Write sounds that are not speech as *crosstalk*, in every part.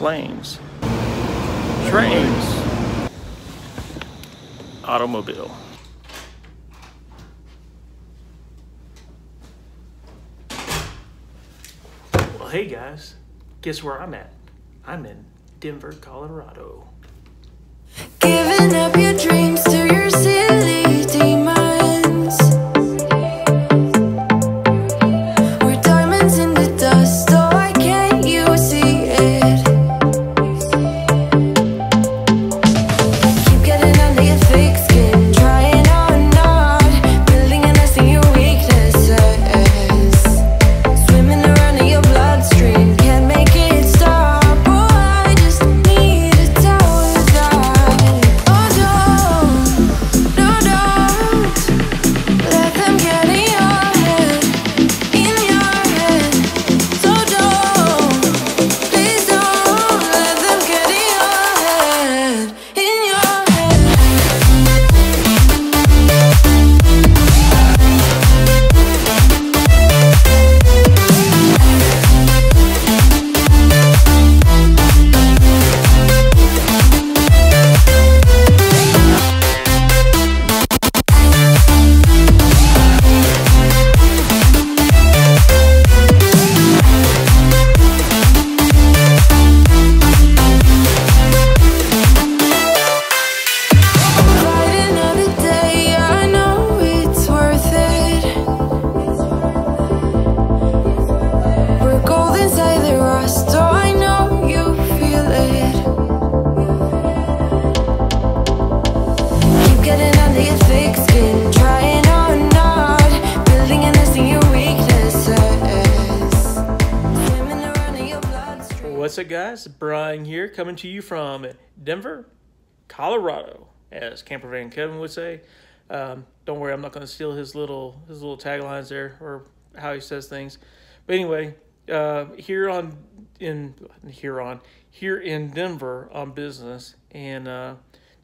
planes, trains, automobile. Well, hey guys, guess where I'm at? I'm in Denver, Colorado. Giving up your dreams to your silly What's up, guys? Brian here, coming to you from Denver, Colorado, as Camper Van Kevin would say. Um, don't worry, I'm not going to steal his little his little taglines there or how he says things. But anyway, uh, here on in here on here in Denver on business, and uh,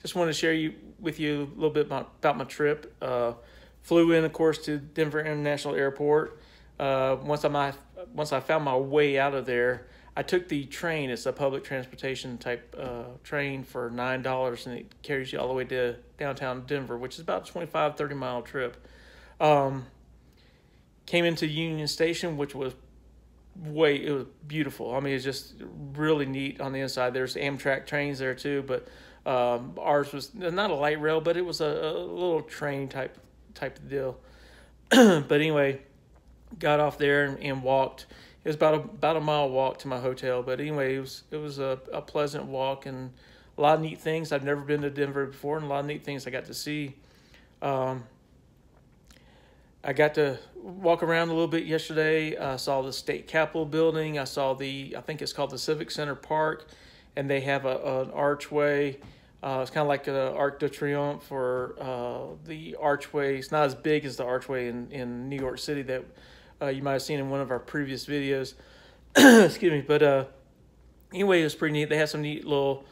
just want to share you with you a little bit about, about my trip. Uh, flew in, of course, to Denver International Airport. Uh, once I my once I found my way out of there, I took the train. It's a public transportation type uh, train for nine dollars, and it carries you all the way to downtown Denver, which is about a 25, 30 mile trip. Um, came into Union Station, which was way it was beautiful. I mean, it's just really neat on the inside. There's Amtrak trains there too, but um, ours was not a light rail, but it was a, a little train type type of deal. *clears throat* but anyway, got off there and, and walked. It was about a, about a mile walk to my hotel, but anyway, it was it was a, a pleasant walk and a lot of neat things. I've never been to Denver before, and a lot of neat things I got to see. Um, I got to walk around a little bit yesterday. I saw the state capitol building. I saw the I think it's called the Civic Center Park, and they have a, an archway. Uh, it's kind of like the Arc de Triomphe or uh, the archway. It's not as big as the archway in, in New York City that uh, you might have seen in one of our previous videos. *clears throat* Excuse me, but uh, anyway, it was pretty neat. They had some neat little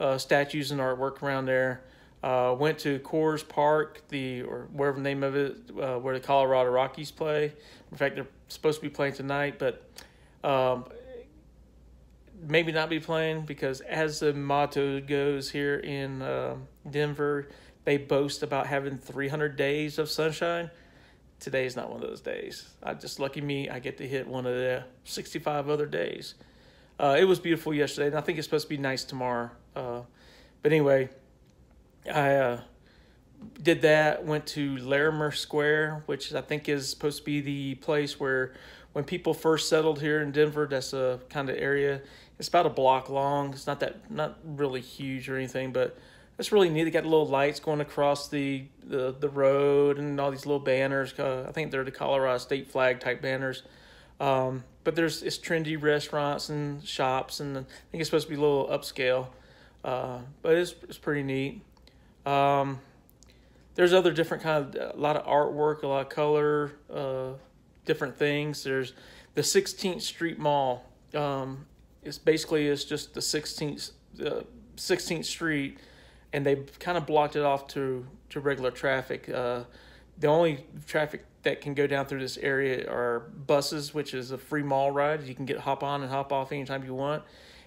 uh, statues and artwork around there. Uh, went to Coors Park, the or whatever the name of it, uh, where the Colorado Rockies play. In fact, they're supposed to be playing tonight, but um, maybe not be playing because, as the motto goes here in uh, Denver, they boast about having 300 days of sunshine. Today is not one of those days. I just lucky me, I get to hit one of the 65 other days. Uh, it was beautiful yesterday, and I think it's supposed to be nice tomorrow. Uh, but anyway, I uh, did that. Went to Larimer Square, which I think is supposed to be the place where, when people first settled here in Denver, that's a kind of area. It's about a block long. It's not that not really huge or anything, but it's really neat. They got little lights going across the the, the road and all these little banners. Uh, I think they're the Colorado state flag type banners. Um, but there's it's trendy restaurants and shops, and I think it's supposed to be a little upscale. Uh, but it's it's pretty neat. Um, there's other different kind of a lot of artwork, a lot of color, uh, different things. There's the 16th Street Mall. Um, it's basically it's just the 16th uh, 16th Street, and they kind of blocked it off to to regular traffic. Uh, the only traffic that can go down through this area are buses, which is a free mall ride. You can get hop on and hop off anytime you want,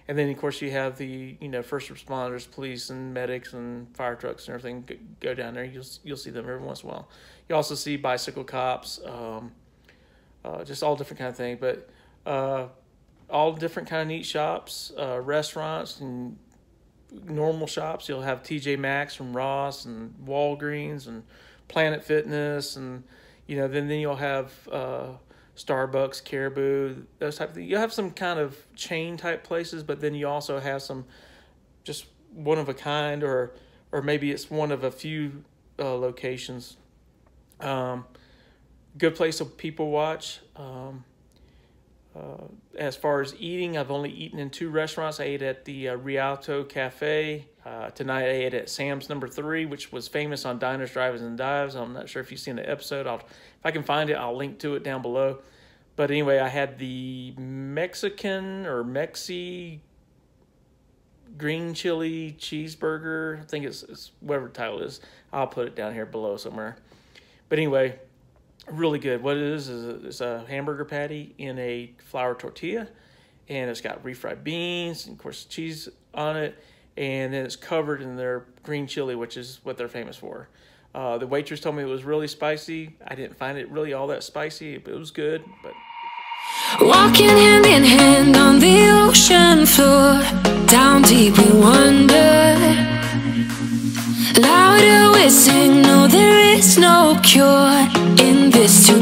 and then of course you have the you know first responders, police and medics and fire trucks and everything go down there. You'll you'll see them every once in a while. You also see bicycle cops, um, uh, just all different kind of thing. But uh, all different kind of neat shops, uh, restaurants and normal shops. You'll have TJ Maxx from Ross and Walgreens and Planet Fitness and you know then then you'll have uh, Starbucks, Caribou, those type of things. You'll have some kind of chain type places, but then you also have some just one of a kind or or maybe it's one of a few uh, locations. Um, good place to people watch. Um, uh, as far as eating, I've only eaten in two restaurants. I ate at the uh, Rialto Cafe. Uh, tonight I ate at Sam's Number Three, which was famous on Diners, Drive-ins, and Dives. I'm not sure if you've seen the episode. I'll, if I can find it, I'll link to it down below. But anyway, I had the Mexican or Mexi green chili cheeseburger. I think it's, it's whatever title is. I'll put it down here below somewhere. But anyway, really good. What it is is a, it's a hamburger patty in a flour tortilla, and it's got refried beans and of course cheese on it, and then it's covered in their green chili, which is what they're famous for. Uh, the waitress told me it was really spicy. I didn't find it really all that spicy, but it was good. But Walking hand in hand on the ocean floor, down deep we wander. Louder we sing, no, there is no cure this together.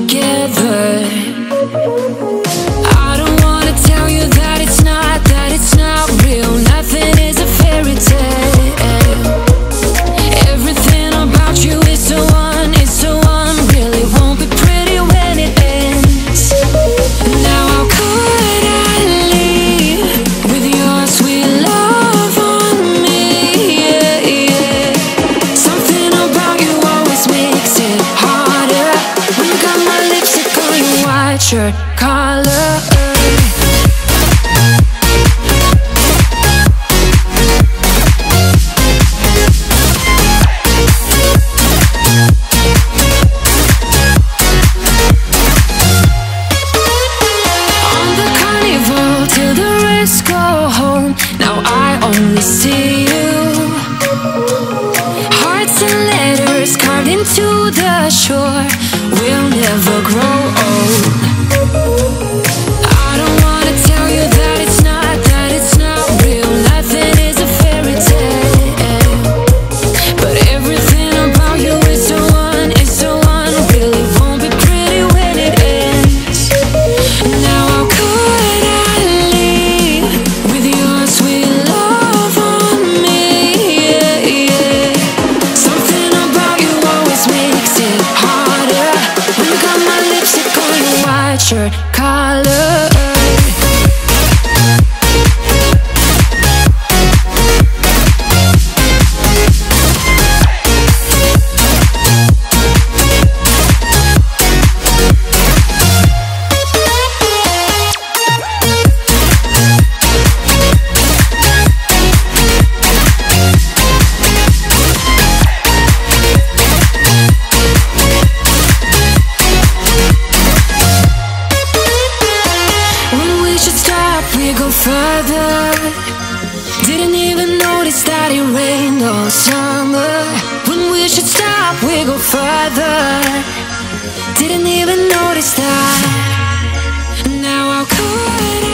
The shore. We'll never grow old. Shirt Didn't even notice that it rained all summer. When we should stop, we go further. Didn't even notice that. Now how could